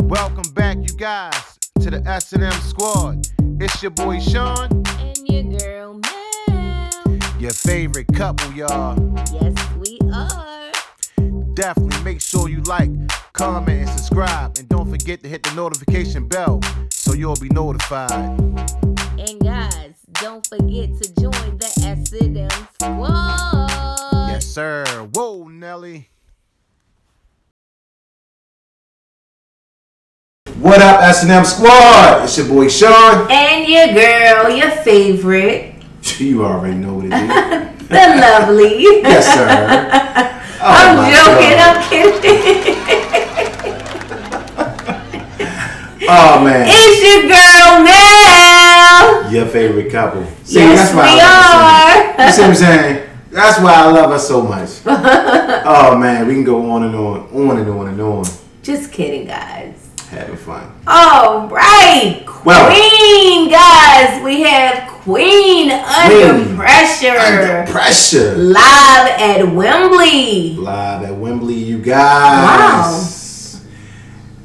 Welcome back, you guys, to the S&M squad. It's your boy Shawn, And your girl Mel. your favorite couple, y'all. Yes, we are. Definitely make sure you like, comment, and subscribe. And don't forget to hit the notification bell so you'll be notified. And guys, don't forget to join the S&M squad. Yes, sir. Whoa, Nelly. What up, S&M squad? It's your boy Shawn. And your girl, your favorite, You already know what it is. the lovely. yes, sir. Oh, I'm joking, God. I'm kidding. Oh, man. it's your girl Mel. Your favorite couple. See, yes, why we are. You see what I'm saying? That's why I love her so much. oh man, we can go on and on, on and on and on, Just kidding, guys. Having fun. All right, Well- Queen, guys. We have Queen under Queen. pressure. Under pressure. Live at Wembley. Live at Wembley, you guys.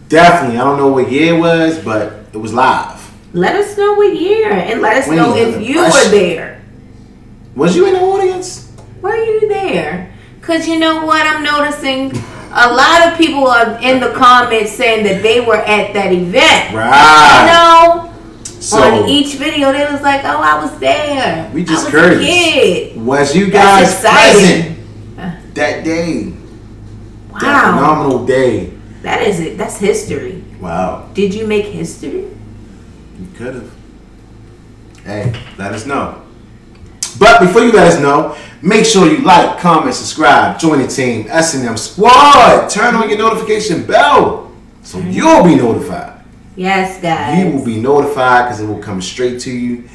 Definitely. I don't know what year it was, but it was live. Let us know what year and let us Queen know if you pressure. were there. Was you in the audience? Were you there? Because you know what I'm noticing? A lot of people are in the comments saying that they were at that event. You Right. know, So on each video, they was like, "Oh, I was there. We just was curious. a kid." was you guys present uh. that day? That Wow, phenomenal day. that is it. That's history. Wow. Did you make history? You could have. Hey, let us know. But before you let us know, make sure you like, comment, subscribe, join the team, S&M Squad. Turn on your notification bell so you'll be notified. Yes, guys. You will be notified because it will come straight to you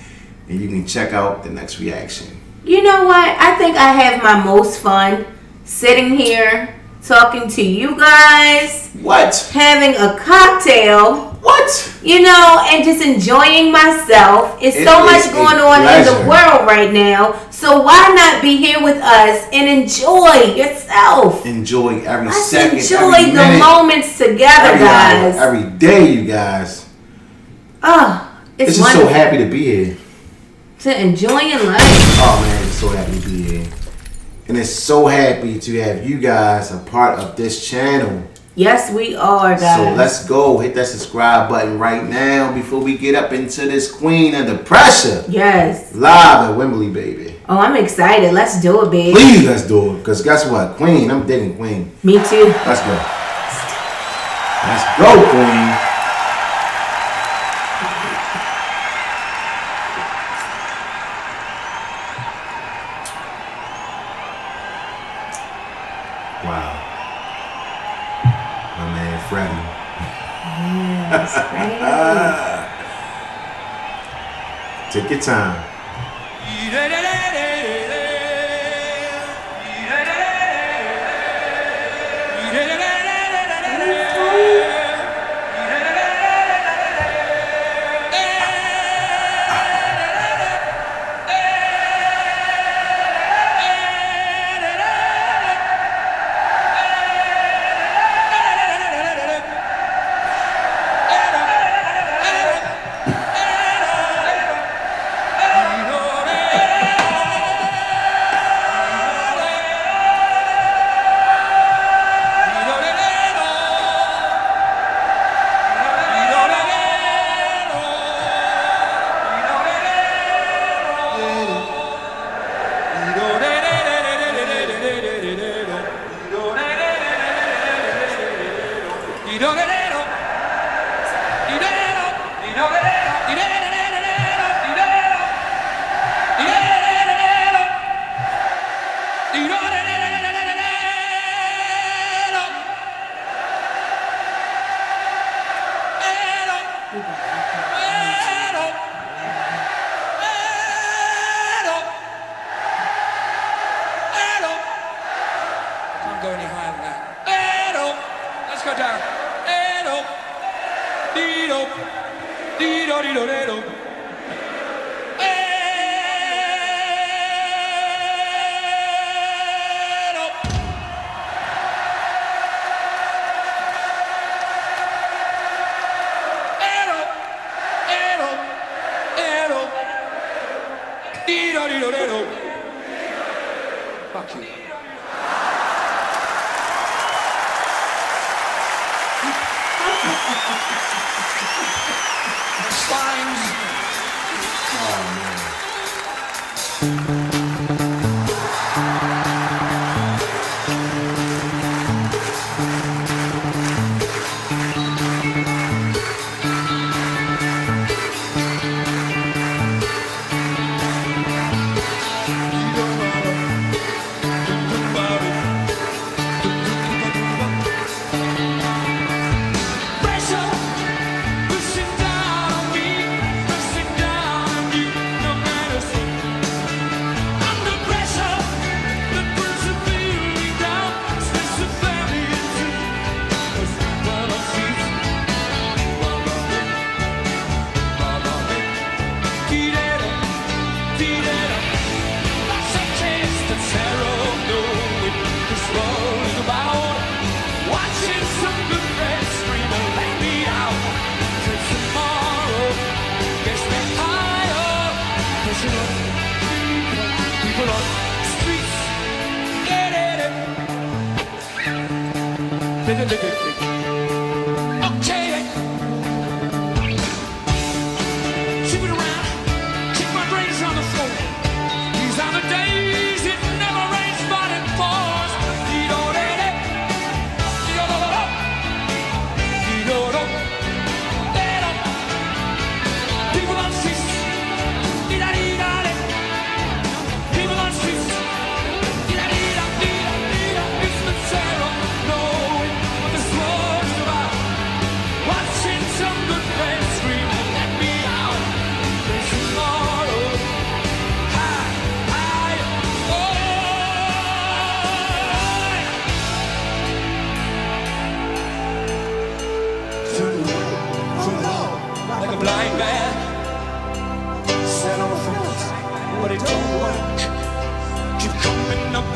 and you can check out the next reaction. You know what? I think I have my most fun sitting here talking to you guys, What? having a cocktail, What? you know, and just enjoying myself. It's It so is much a going on in the world right now. So why not be here with us and enjoy yourself? Enjoy every Let's second, enjoy every the minute, moments together, every hour, guys. every day, you guys. oh, it's, It's just so happy to be here. to enjoying life. Oh man, it's so happy to be here. And it's so happy to have you guys a part of this channel. Yes, we are, guys. So let's go. Hit that subscribe button right now before we get up into this Queen Under Pressure. Yes. Live at Wembley, baby. Oh, I'm excited. Let's do it, baby. Please let's do it. Because guess what? Queen, I'm digging Queen. Me too. Let's go. Let's go, Queen. Wow. My man Freddie. Yes, right. Take your time.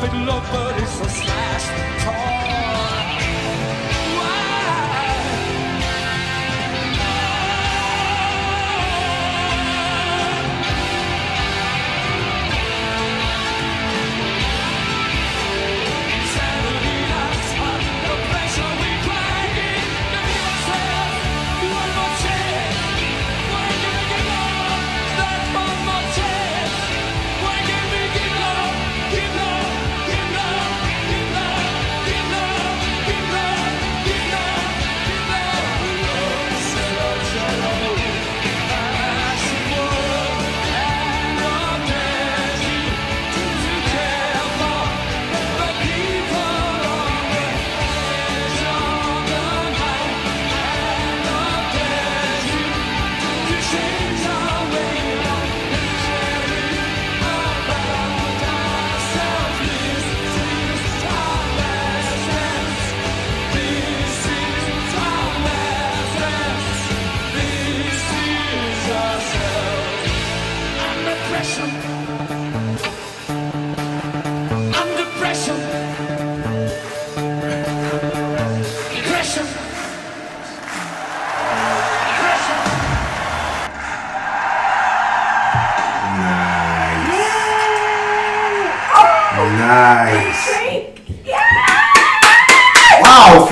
With love, but it's a smash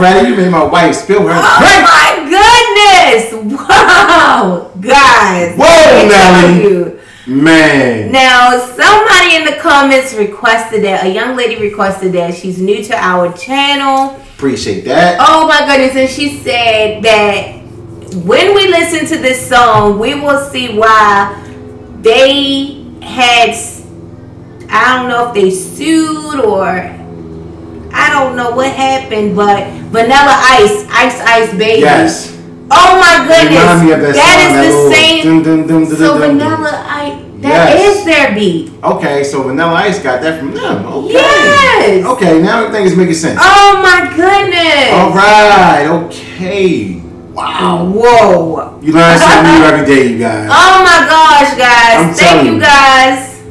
Freddie, you made my wife spill her Oh drink. my goodness! Wow, guys. Whoa, Nelly. Man. Now, somebody in the comments requested that a young lady requested that she's new to our channel. Appreciate that. Oh my goodness! And she said that when we listen to this song, we will see why they had. I don't know if they sued or I don't know what happened, but Vanilla Ice, Ice Ice Baby. Yes. Oh my goodness! Remind me of that, that is the same. so. Vanilla Ice, that Yes. is their beat. Okay, so Vanilla Ice got that from them. Okay. Yes. Okay, now everything is making sense. Oh my goodness! All right. Okay. Wow. Whoa! You learn something new every day, you guys. Oh my gosh, guys! I'm Thank you. guys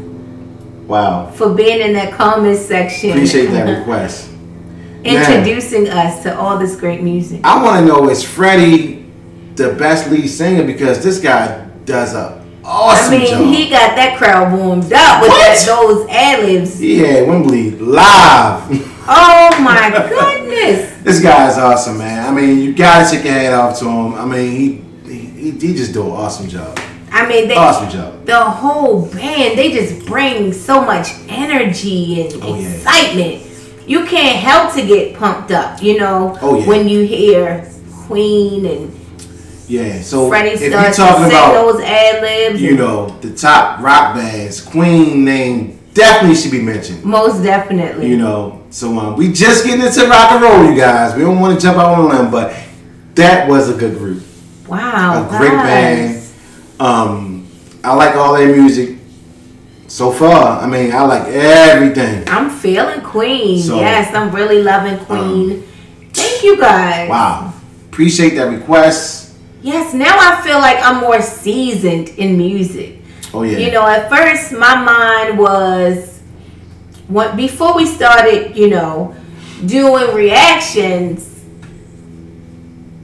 Wow. for being in that comment section. Appreciate that request. Introducing us to all this great music. I want to know is Freddie the best lead singer because this guy does a awesome I mean, job. he got that crowd warmed up with that, those ad libs. He had Wembley live. Oh my goodness. this guy is awesome, man. I mean, you gotta take your hat off to him. I mean, he he, he just do an awesome job. I mean, they, Awesome job. the whole band, they just bring so much energy and Oh, yeah. You can't help to get pumped up, you know, Oh, yeah. when you hear Queen and Yeah. So Freddie if you're talking about those ad libs. you know the top rock bands, Queen name definitely should be mentioned. Most definitely. You know, so um, we just getting into rock and roll, you guys. We don't want to jump out on a limb, but that was a good group, wow. a great band. Um, I like all their music so far. I mean, I like everything. I'm feeling Queen. So, yes, I'm really loving Queen. Um, Thank you guys. Wow, appreciate that request. Yes, now I feel like I'm more seasoned in music. Oh yeah, You know, at first my mind was what before we started, you know, doing reactions,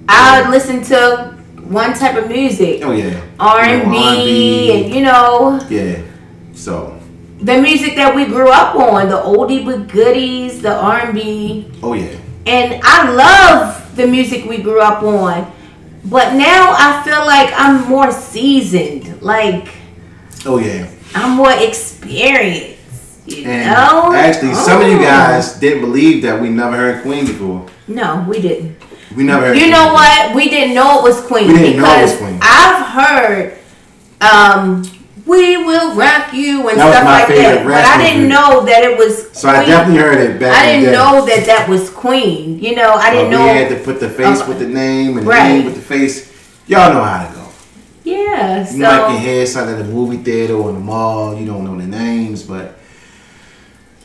I would listen to one type of music, oh yeah, R and You know, R&B. and you know yeah. So, the music that we grew up on, the oldie but goodies, the R and B, oh yeah, and I love the music we grew up on. But now I feel like I'm more seasoned, like oh yeah. I'm more experienced. You And know? actually, some of you Oh. guys didn't believe that we never heard Queen before. No, we didn't. We never heard. You Queen know before. what? We didn't know it was Queen We didn't know it was Queen. I've heard um we will rock you and That stuff like that. But I didn't group. know that it was So I definitely heard it back. I in didn't know that that was Queen. You know, I didn't But know. We had to put the face Okay. with the name and the name with the face. Y'all know how to go. yeah, You might can so hear something at the movie theater or in the mall. You don't know the names, but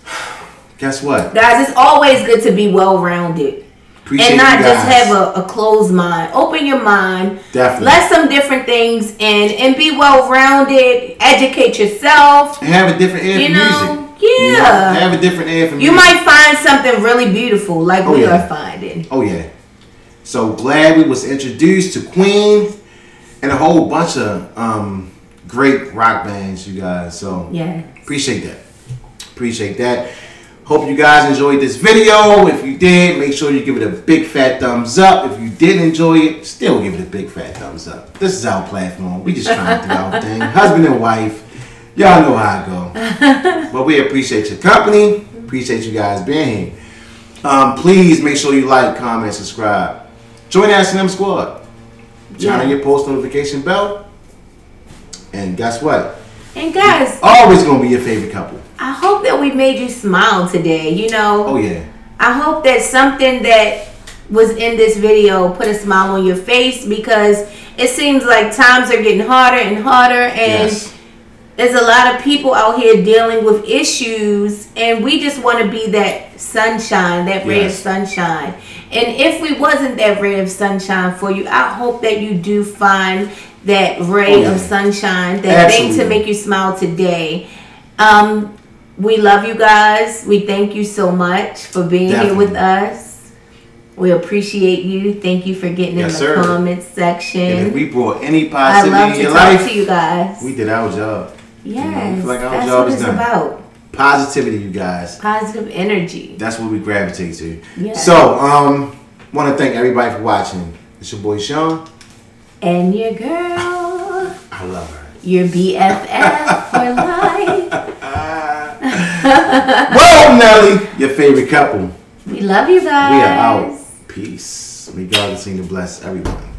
guess what? guys, it's always good to be well rounded. Appreciate and not just have a, a closed mind. Open your mind. Definitely. Let some different things in and be well rounded. Educate yourself. And have a different ear You for know, music. You know, yeah. have a different ear for You music. might find something really beautiful like Oh, we yeah. are finding. Oh yeah. So glad we was introduced to Queen and a whole bunch of um, great rock bands, you guys. So Yeah. appreciate that. Appreciate that. Hope you guys enjoyed this video. If you did, make sure you give it a big fat thumbs up. If you didn't enjoy it, still give it a big fat thumbs up. This is our platform. We just trying to do our thing. Husband and wife. Y'all know how it go. but we appreciate your company. Appreciate you guys being here. Um, please make sure you like, comment, subscribe. Join the S&M squad. Turn on your post notification bell. And guess what? And guys, Always gonna be your favorite couple. I hope that we made you smile today. You know, Oh yeah. I hope that something that was in this video put a smile on your face because it seems like times are getting harder and harder and Yes. there's a lot of people out here dealing with issues and we just want to be that sunshine that ray of sunshine and if we wasn't that ray of sunshine for you i hope that you do find that ray Oh, yeah. of sunshine that thing to make you smile today um we love you guys we thank you so much for being here with us we appreciate you thank you for getting Yes, in the sir. comments And section if we brought any i positivity love in your talk life, to you guys we did our job. Yes, feel like our that's job what is it's done. about. Positivity, you guys. Positive energy. That's what we gravitate to. Yes. So, um, want to thank everybody for watching. It's your boy Shawn. And your girl, I love her. your BFF. Whoa, Nelly, your favorite couple. We love you guys. We are out. Peace. May God continue to bless everyone.